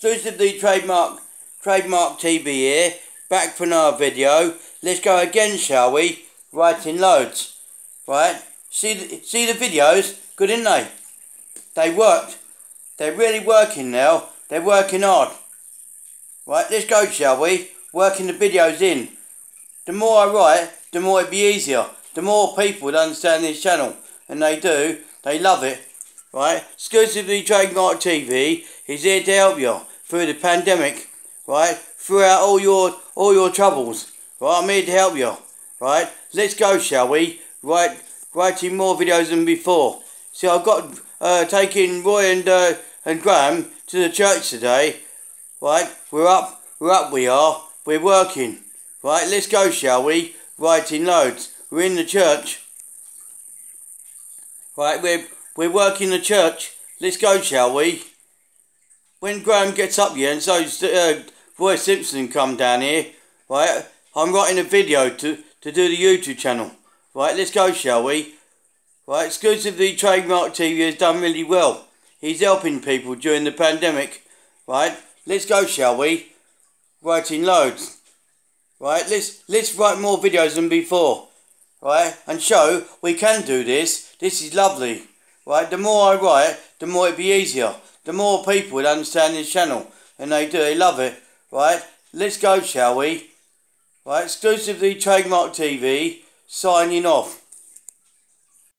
exclusively trademark trademark TV here, back for another video. Let's go again, shall we? Writing loads, right? See the, see the videos? Good, didn't they? They worked. They're really working now. They're working hard. Right, let's go, shall we? Working the videos in. The more I write, the more it be easier. The more people would understand this channel. And they do. They love it. Right? Exclusively Trademark TV is here to help you through the pandemic. Right? Throughout all your all your troubles. Right? I'm here to help you. Right? Let's go, shall we? Right, writing more videos than before. See, I've got uh, taking Roy and uh, and Graham to the church today. Right? We're up. We're up. We are. We're working. Right? Let's go, shall we? Writing loads. We're in the church. Right? We're we're working the church. Let's go, shall we? When Graham gets up here and so's uh, Roy Simpson come down here, right? I'm writing a video to, to do the YouTube channel. Right, let's go, shall we? Right, exclusively Trademark TV has done really well. He's helping people during the pandemic. Right, let's go, shall we? Writing loads. Right, let's let's write more videos than before. Right, and show we can do this. This is lovely. Right, the more I write, the more it be easier. The more people would understand this channel. And they do, they love it. Right, let's go, shall we? Right, exclusively Trademark TV, signing off.